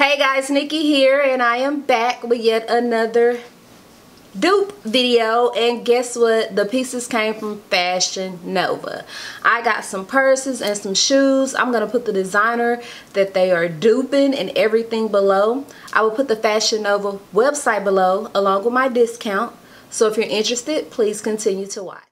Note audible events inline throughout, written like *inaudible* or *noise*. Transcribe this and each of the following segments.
Hey guys, Nikki here and I am back with yet another dupe video. And guess what? The pieces came from fashion nova. I got some purses and some shoes. I'm gonna put the designer that they are duping and everything below. I will put the fashion nova website below along with my discount. So if you're interested please continue to watch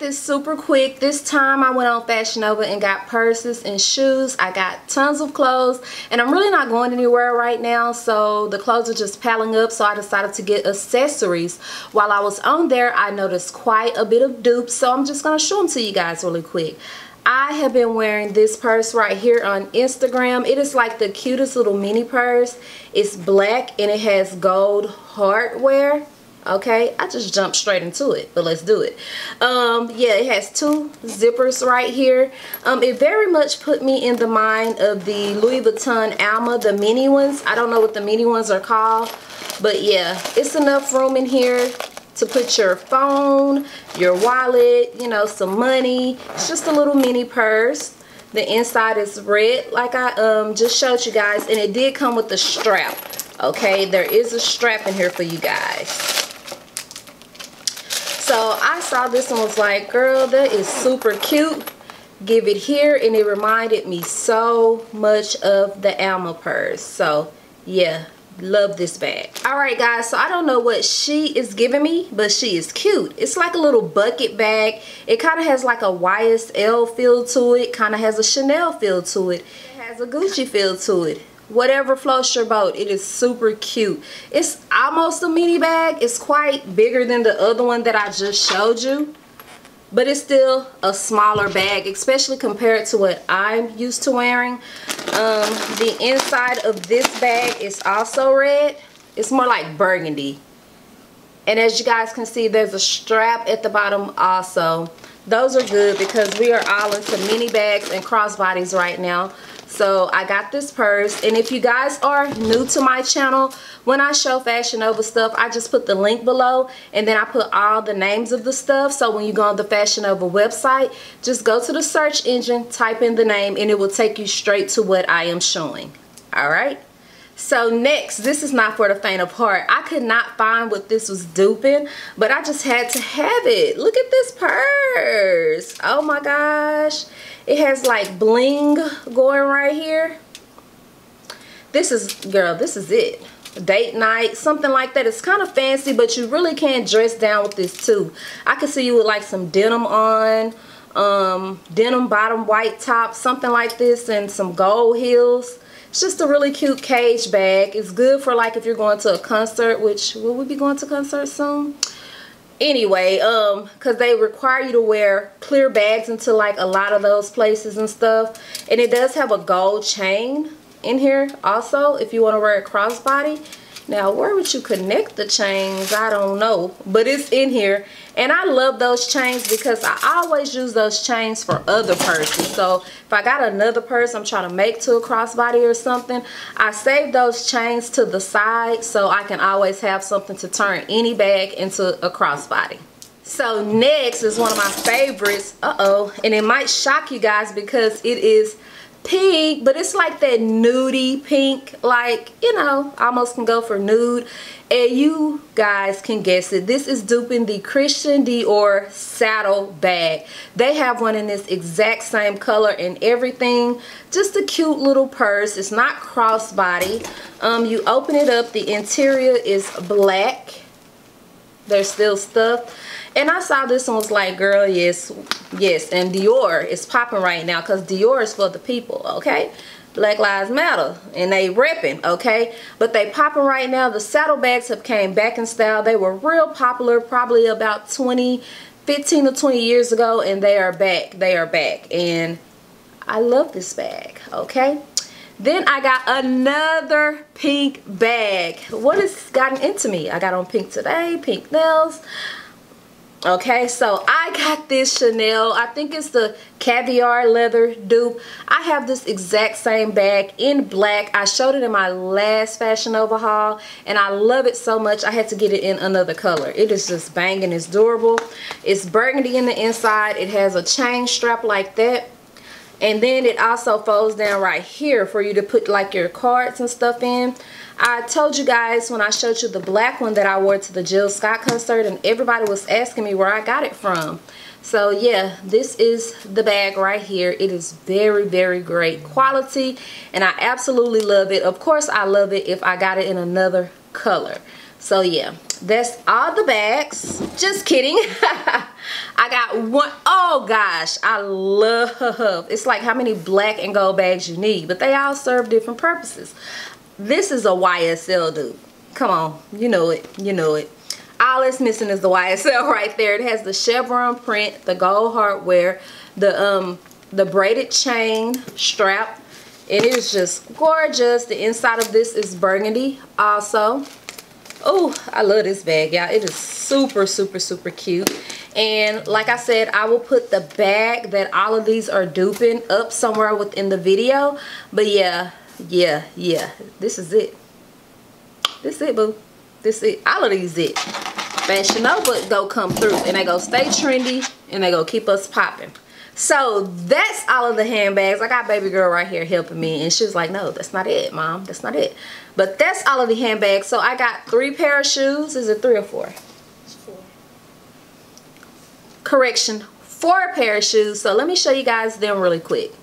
this super quick. This time I went on Fashion Nova and got purses and shoes. I got tons of clothes and I'm really not going anywhere right now. So the clothes are just piling up. So I decided to get accessories. While I was on there, I noticed quite a bit of dupes. So I'm just going to show them to you guys really quick. I have been wearing this purse right here on Instagram. It is like the cutest little mini purse. It's black and it has gold hardware okay? I just jumped straight into it but let's do it. Um yeah it has two zippers right here. Um it very much put me in the mind of the louis vuitton alma the mini ones. I don't know what the mini ones are called but yeah it's enough room in here to put your phone your wallet you know some money it's just a little mini purse. The inside is red like i um just showed you guys and it did come with the strap okay? There is a strap in here for you guys so I saw this and was like, girl, that is super cute. Give it here. And it reminded me so much of the Alma purse. So yeah, love this bag all right guys so i don't know what she is giving me but she is cute it's like a little bucket bag it kind of has like a ysl feel to it kind of has a chanel feel to it it has a gucci feel to it whatever floats your boat it is super cute. It's almost a mini bag. It's quite bigger than the other one that I just showed you but it's still a smaller bag especially compared to what I'm used to wearing. Um, the inside of this bag is also red. It's more like burgundy. And as you guys can see there's a strap at the bottom also those are good because we are all into mini bags and crossbodies right now. So I got this purse. And if you guys are new to my channel when I show Fashion Nova stuff I just put the link below and then I put all the names of the stuff. So when you go on the Fashion Nova website just go to the search engine type in the name and it will take you straight to what I am showing. Alright so next, this is not for the faint of heart. I could not find what this was duping, but I just had to have it. Look at this purse. Oh my gosh. It has like bling going right here. This is, girl, this is it. Date night, something like that. It's kind of fancy, but you really can dress down with this too. I could see you with like some denim on, um, denim bottom white top, something like this, and some gold heels. It's just a really cute cage bag. It's good for like if you're going to a concert, which will we be going to concert soon? anyway um because they require you to wear clear bags into like a lot of those places and stuff and it does have a gold chain in here also if you want to wear a crossbody now, where would you connect the chains? I don't know. But it's in here. And I love those chains because I always use those chains for other purses. So if I got another purse I'm trying to make to a crossbody or something, I save those chains to the side so I can always have something to turn any bag into a crossbody. So next is one of my favorites. Uh-oh. And it might shock you guys because it is pink but it's like that nudie pink like you know almost can go for nude. And you guys can guess it. This is duping the Christian Dior saddle bag they have one in this exact same color and everything. Just a cute little purse. It's not crossbody. Um you open it up. The interior is black. There's still stuff and I saw this one was like, girl, yes, yes. And Dior is popping right now because Dior is for the people, okay? Black Lives Matter and they repping, okay? But they popping right now. The saddlebags have came back in style. They were real popular probably about 20, 15 to 20 years ago and they are back. They are back. And I love this bag, okay? Then I got another pink bag. What has gotten into me? I got on pink today, pink nails okay so i got this chanel. I think it's the caviar leather dupe. I have this exact same bag in black. I showed it in my last fashion Nova haul and i love it so much i had to get it in another color. It is just banging. It's durable. It's burgundy in the inside. It has a chain strap like that and then it also folds down right here for you to put like your cards and stuff in I told you guys when I showed you the black one that I wore to the Jill Scott concert and everybody was asking me where I got it from. So yeah, this is the bag right here. It is very, very great quality and I absolutely love it. Of course, I love it if I got it in another color. So yeah, that's all the bags. Just kidding. *laughs* I got one. Oh gosh, I love. It's like how many black and gold bags you need, but they all serve different purposes. This is a YSL dupe. Come on, you know it, you know it. All it's missing is the YSL *laughs* right there. It has the chevron print, the gold hardware, the um the braided chain strap. It is just gorgeous. The inside of this is burgundy also. Oh, I love this bag, y'all. It is super, super, super cute. And like I said, I will put the bag that all of these are duping up somewhere within the video. But yeah, yeah, yeah. This is it. This it, boo. This it. All of these it. Fashion Nova go come through and they go stay trendy and they go keep us popping. So that's all of the handbags. I got baby girl right here helping me and she's like, no, that's not it, mom. That's not it. But that's all of the handbags. So I got three pair of shoes. Is it three or four? four. Correction, four pair of shoes. So let me show you guys them really quick.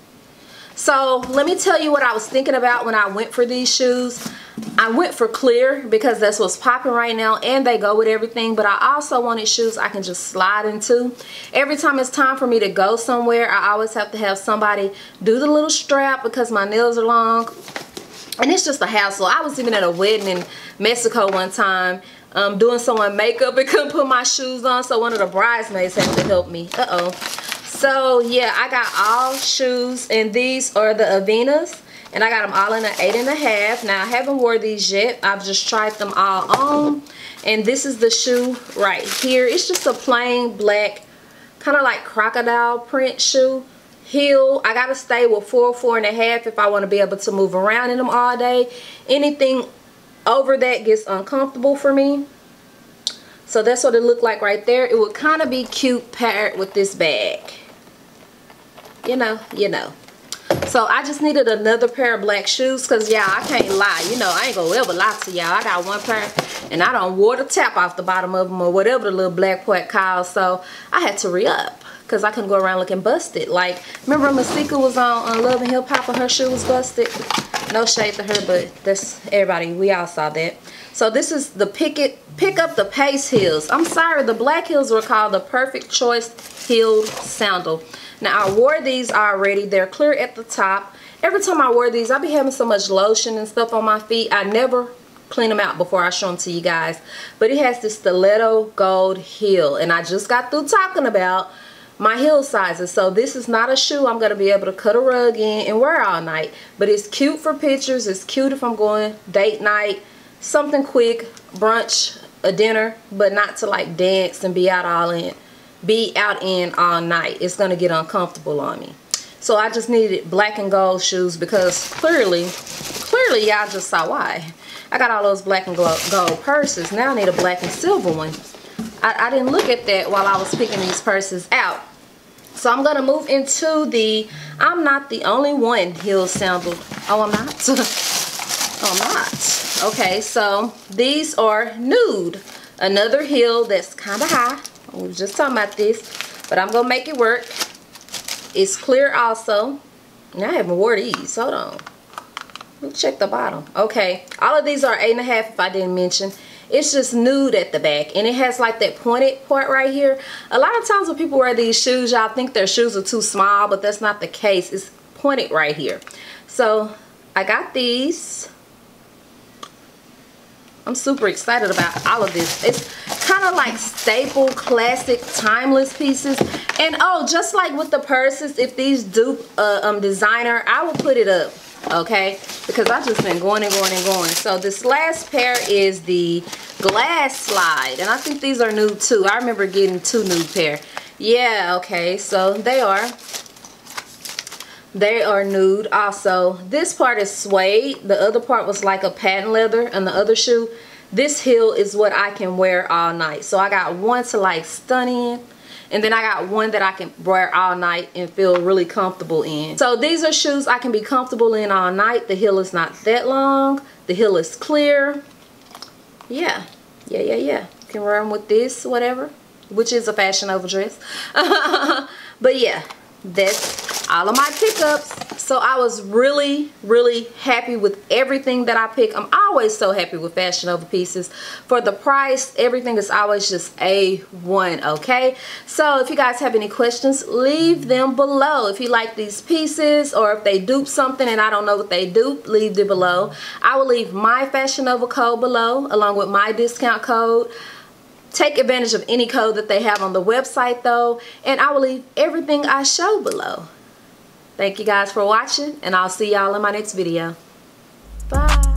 So let me tell you what I was thinking about when I went for these shoes. I went for clear because that's what's popping right now and they go with everything but I also wanted shoes I can just slide into. Every time it's time for me to go somewhere I always have to have somebody do the little strap because my nails are long and it's just a hassle. I was even at a wedding in Mexico one time um, doing someone makeup and *laughs* couldn't put my shoes on so one of the bridesmaids had to help me. Uh-oh. So yeah, I got all shoes and these are the Avenas and I got them all in an eight and a half. Now I haven't wore these yet. I've just tried them all on and this is the shoe right here. It's just a plain black kind of like crocodile print shoe heel i gotta stay with four four and a half if i want to be able to move around in them all day anything over that gets uncomfortable for me so that's what it looked like right there it would kind of be cute paired with this bag you know, you know. So I just needed another pair of black shoes because y'all, I can't lie. You know, I ain't gonna ever lie to y'all. I got one pair and I don't wore the tap off the bottom of them or whatever the little black part calls. So I had to re-up because I couldn't go around looking busted. Like, remember Masika was on, on Love and Hip Hop and her shoe was busted? No shade to her, but that's everybody. We all saw that. So this is the Pick It Pick Up the Pace heels. I'm sorry, the black heels were called the Perfect Choice Heeled Sandal. Now I wore these already. They're clear at the top. Every time I wear these, I be having so much lotion and stuff on my feet. I never clean them out before I show them to you guys. But it has this stiletto gold heel. And I just got through talking about my heel sizes. So this is not a shoe I'm going to be able to cut a rug in and wear all night. But it's cute for pictures. It's cute if I'm going date night. Something quick, brunch, a dinner. But not to like dance and be out all in be out in all night. It's going to get uncomfortable on me. So I just needed black and gold shoes because clearly, clearly y'all just saw why. I got all those black and gold purses. Now I need a black and silver one. I, I didn't look at that while I was picking these purses out. So I'm going to move into the I'm not the only one heel sandal. Oh, I'm not? *laughs* oh, I'm not. Okay, so these are nude. Another heel that's kind of high. We was just talking about this, but I'm gonna make it work. It's clear also. Now I haven't wore these. Hold on. Let's check the bottom. Okay, all of these are eight and a half if I didn't mention. It's just nude at the back and it has like that pointed part right here. A lot of times when people wear these shoes, y'all think their shoes are too small, but that's not the case. It's pointed right here. So I got these. I'm super excited about all of this. It's kind of like staple, classic, timeless pieces. And oh, just like with the purses, if these dupe uh, um, designer, I will put it up, okay? Because I've just been going and going and going. So this last pair is the glass slide and I think these are nude too. I remember getting two nude pair. Yeah okay so they are. They are nude also. This part is suede. The other part was like a patent leather and the other shoe. This heel is what I can wear all night. So I got one to like stun in and then I got one that I can wear all night and feel really comfortable in. So these are shoes I can be comfortable in all night. The heel is not that long. The heel is clear. Yeah, yeah, yeah, yeah. Can wear them with this, whatever, which is a Fashion Nova dress. *laughs* but yeah, that's all of my pickups. So i was really really happy with everything that i pick. I'm always so happy with Fashion Nova pieces. For the price everything is always just a one okay? So if you guys have any questions leave them below. If you like these pieces or if they dupe something and i don't know what they dupe leave it below. I will leave my Fashion Nova code below along with my discount code. Take advantage of any code that they have on the website though. And I will leave everything I show below. Thank you guys for watching, and I'll see y'all in my next video. Bye.